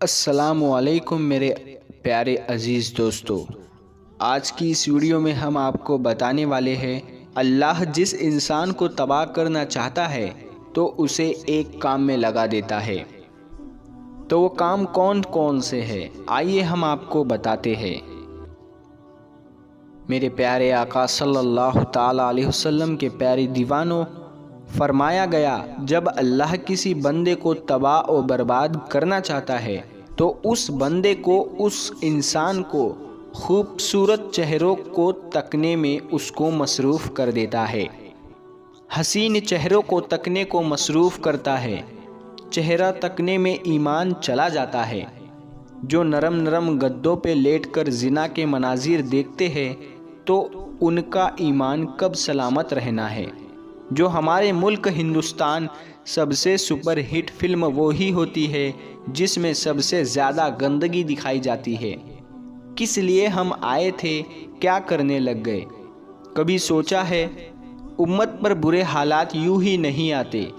असलकुम मेरे प्यारे अज़ीज़ दोस्तों। आज की इस वीडियो में हम आपको बताने वाले हैं, अल्लाह जिस इंसान को तबाह करना चाहता है तो उसे एक काम में लगा देता है। तो वो काम कौन कौन से है? आइए हम आपको बताते हैं। मेरे प्यारे आका सल्लल्लाहु अलैहि वसल्लम के प्यारे दीवानों, फरमाया गया, जब अल्लाह किसी बंदे को तबाह और बर्बाद करना चाहता है तो उस बंदे को, उस इंसान को, खूबसूरत चेहरों को तकने में उसको मसरूफ़ कर देता है। हसीन चेहरों को तकने को मसरूफ़ करता है। चेहरा तकने में ईमान चला जाता है। जो नरम नरम गद्दों पे लेटकर जिना के मनाजिर देखते हैं तो उनका ईमान कब सलामत रहना है? जो हमारे मुल्क हिंदुस्तान सबसे सुपर हिट फ़िल्म वो ही होती है, जिसमें सबसे ज़्यादा गंदगी दिखाई जाती है। किस लिए हम आए थे, क्या करने लग गए? कभी सोचा है, उम्मत पर बुरे हालात यूँ ही नहीं आते,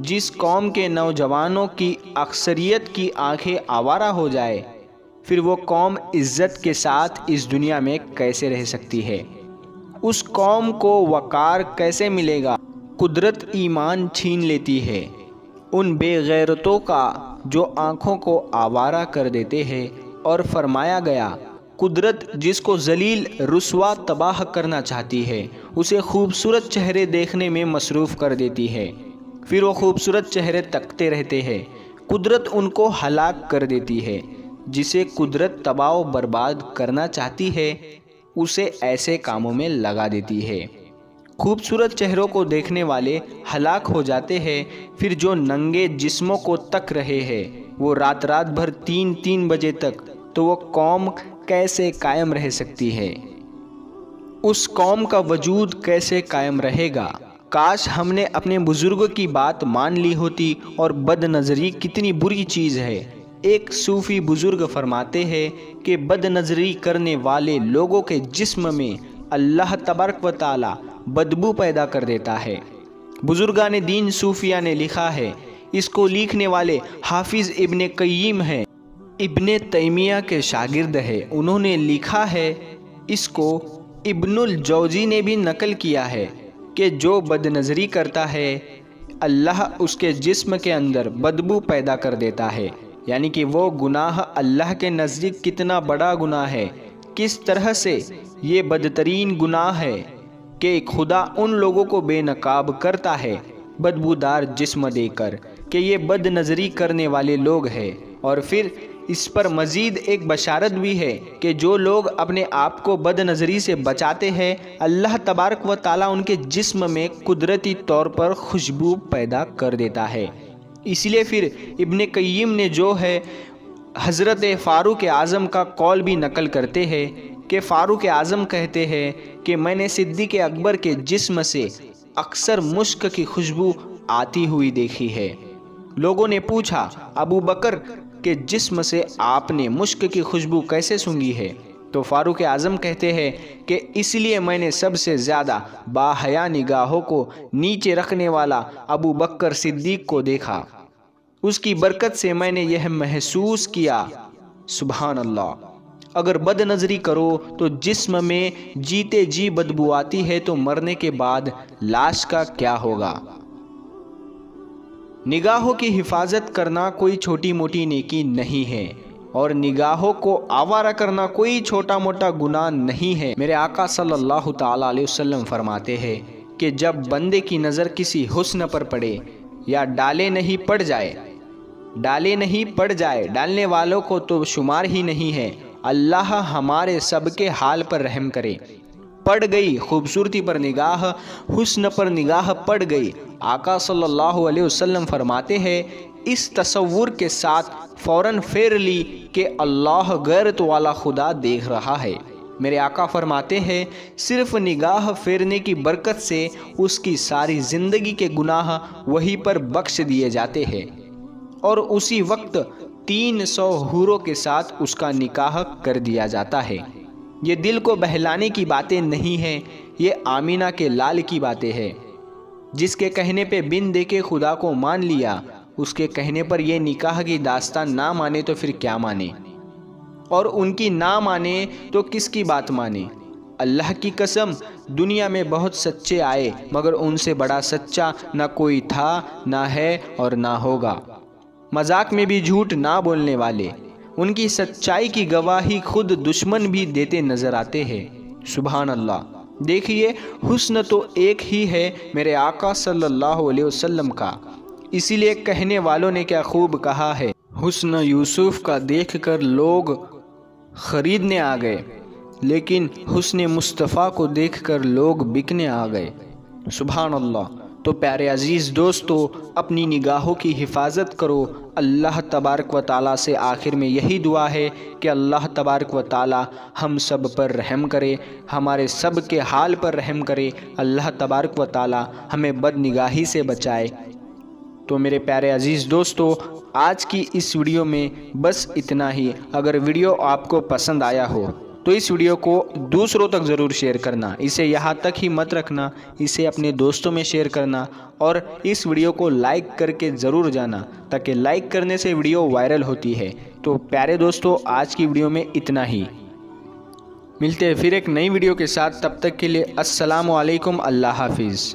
जिस कौम के नौजवानों की अक्सरियत की आँखें आवारा हो जाए, फिर वो कौम इज़्ज़त के साथ इस दुनिया में कैसे रह सकती है? उस कौम को वकार कैसे मिलेगा? कुदरत ईमान छीन लेती है। उन बेगैरतों का, जो आँखों को आवारा कर देते हैं और फरमाया गया, कुदरत जिसको जलील रसवा तबाह करना चाहती है, उसे खूबसूरत चेहरे देखने में मसरूफ़ कर देती है। फिर वो खूबसूरत चेहरे तकते रहते हैं। कुदरत उनको हलाक कर देती है। जिसे कुदरत तबाह बर्बाद करना चाहती है, उसे ऐसे कामों में लगा देती है। खूबसूरत चेहरों को देखने वाले हलाक हो जाते हैं, फिर जो नंगे जिस्मों को तक रहे हैं, वो रात रात भर तीन तीन बजे तक तो वो कौम कैसे कायम रह सकती है? उस कौम का वजूद कैसे कायम रहेगा? काश हमने अपने बुज़ुर्गों की बात मान ली होती और बदनज़री कितनी बुरी चीज़ है। एक सूफ़ी बुज़ुर्ग फरमाते हैं कि बदनज़री करने वाले लोगों के जिस्म में अल्लाह तबरक व ताली बदबू पैदा कर देता है। बुजुर्गान दीन सूफिया ने लिखा है, इसको लिखने वाले हाफिज़ इब्ने कईम हैं। इब्ने तैमिया के शागिर्द है। उन्होंने लिखा है, इसको इब्नुल जौजी ने भी नकल किया है कि जो बदनज़री करता है, अल्लाह उसके जिस्म के अंदर बदबू पैदा कर देता है। यानी कि वो गुनाह अल्लाह के नज़दीक कितना बड़ा गुनाह है, किस तरह से ये बदतरीन गुनाह है। कि खुदा उन लोगों को बेनकाब करता है, बदबूदार जिस्म देकर, कि ये बद नज़री करने वाले लोग हैं। और फिर इस पर मज़ीद एक बशारत भी है, कि जो लोग अपने आप को बद नज़री से बचाते हैं, अल्लाह तबारक व ताला उनके जिस्म में कुदरती तौर पर खुशबू पैदा कर देता है। इसलिए फिर इब्ने कईम ने जो है, हज़रत फ़ारूक आज़म का कौल भी नकल करते हैं। कि फ़ारूक आज़म कहते हैं कि मैंने सिद्दीक अकबर के जिस्म से अक्सर मुश्क की खुशबू आती हुई देखी है। लोगों ने पूछा, अबू बकर, के जिस्म से आपने मुश्क की खुशबू कैसे सूंघी है? तो फ़ारूक आज़म कहते हैं कि, इसलिए मैंने सबसे ज़्यादा बाहया निगाहों को नीचे रखने वाला अबू बकर सिद्दीक को देखा। उसकी बरकत से मैंने यह महसूस किया। सुबहान अल्लाह। अगर बद नज़री करो तो जिस्म में जीते जी बदबू आती है तो मरने के बाद लाश का क्या होगा? निगाहों की हिफाजत करना कोई छोटी मोटी नेकी नहीं है, और निगाहों को आवारा करना कोई छोटा मोटा गुनाह नहीं है। मेरे आका सल्लल्लाहु अलैहि वसल्लम फरमाते हैं कि जब बंदे की नज़र किसी हुस्न पर पड़े, या डाले नहीं पड़ जाए, डाले नहीं पड़ जाए, डालने वालों को तो शुमार ही नहीं है। अल्लाह हमारे सबके हाल पर रहम करे। पड़ गई खूबसूरती पर निगाह, हुस्न पर निगाह पड़ गई। आका सल्लल्लाहु अलैहि वसल्लम फरमाते हैं, इस तस्वुर के साथ फ़ौर फेर ली कि अल्लाह गैरत वाला खुदा देख रहा है। मेरे आका फरमाते हैं, सिर्फ़ निगाह फेरने की बरकत से उसकी सारी ज़िंदगी के गुनाह वहीं पर बख्श दिए जाते हैं। और उसी वक्त तीन सौ हूरों के साथ उसका निकाह कर दिया जाता है। ये दिल को बहलाने की बातें नहीं हैं, ये आमीना के लाल की बातें हैं। जिसके कहने पे बिन देखे खुदा को मान लिया, उसके कहने पर यह निकाह की दास्तान ना माने तो फिर क्या माने? और उनकी ना माने तो किसकी बात माने? अल्लाह की कसम, दुनिया में बहुत सच्चे आए, मगर उनसे बड़ा सच्चा ना कोई था, ना है और ना होगा। मज़ाक में भी झूठ ना बोलने वाले। उनकी सच्चाई की गवाही खुद दुश्मन भी देते नज़र आते हैं। सुबहान अल्लाह देखिए, हुस्न तो एक ही है मेरे आका सल्लल्लाहु अलैहि वसल्लम का। इसीलिए कहने वालों ने क्या खूब कहा है। हुस्न यूसुफ का देखकर लोग ख़रीदने आ गए, लेकिन हुस्न मुस्तफ़ा को देखकर लोग बिकने आ गए। सुबहान अल्लाह तो प्यारे अज़ीज़ दोस्तों, अपनी निगाहों की हिफाजत करो। अल्लाह तबारक व ताली से आखिर में यही दुआ है कि अल्लाह तबारक व ताली हम सब पर रहम करे, हमारे सब के हाल पर रहम करे। अल्लाह तबारक व ताली हमें बद निगाही से बचाए। तो मेरे प्यारे अज़ीज़ दोस्तों, आज की इस वीडियो में बस इतना ही। अगर वीडियो आपको पसंद आया हो तो इस वीडियो को दूसरों तक ज़रूर शेयर करना। इसे यहाँ तक ही मत रखना, इसे अपने दोस्तों में शेयर करना और इस वीडियो को लाइक करके ज़रूर जाना, ताकि लाइक करने से वीडियो वायरल होती है। तो प्यारे दोस्तों, आज की वीडियो में इतना ही। मिलते हैं फिर एक नई वीडियो के साथ। तब तक के लिए अस्सलाम वालेकुम अल्लाह हाफिज़।